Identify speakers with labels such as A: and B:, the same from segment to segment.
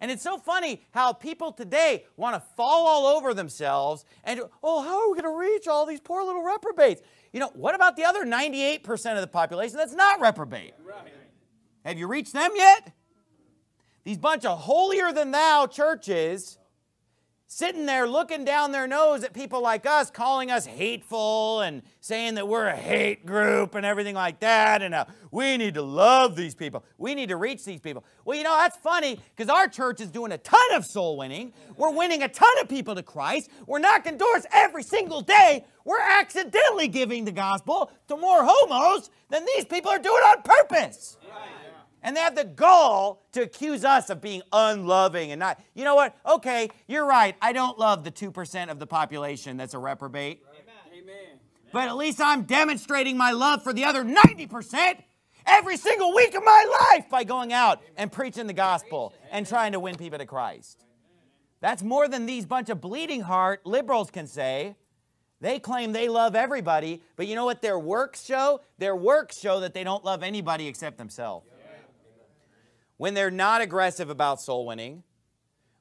A: And it's so funny how people today want to fall all over themselves and, oh, how are we going to reach all these poor little reprobates? You know, what about the other 98% of the population that's not reprobate? Right. Have you reached them yet? These bunch of holier than thou churches sitting there looking down their nose at people like us, calling us hateful and saying that we're a hate group and everything like that, and uh, we need to love these people. We need to reach these people. Well, you know, that's funny because our church is doing a ton of soul winning. We're winning a ton of people to Christ. We're knocking doors every single day. We're accidentally giving the gospel to more homos than these people are doing on purpose. Right. And they have the gall to accuse us of being unloving and not, you know what? Okay, you're right. I don't love the 2% of the population that's a reprobate. Amen. But at least I'm demonstrating my love for the other 90% every single week of my life by going out and preaching the gospel and trying to win people to Christ. That's more than these bunch of bleeding heart liberals can say. They claim they love everybody, but you know what their works show? Their works show that they don't love anybody except themselves when they're not aggressive about soul winning,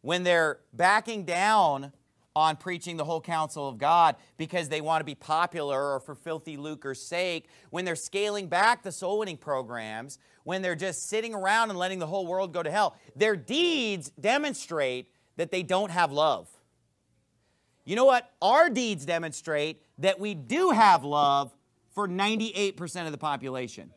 A: when they're backing down on preaching the whole counsel of God because they want to be popular or for filthy lucre's sake, when they're scaling back the soul winning programs, when they're just sitting around and letting the whole world go to hell, their deeds demonstrate that they don't have love. You know what? Our deeds demonstrate that we do have love for 98% of the population.